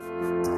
you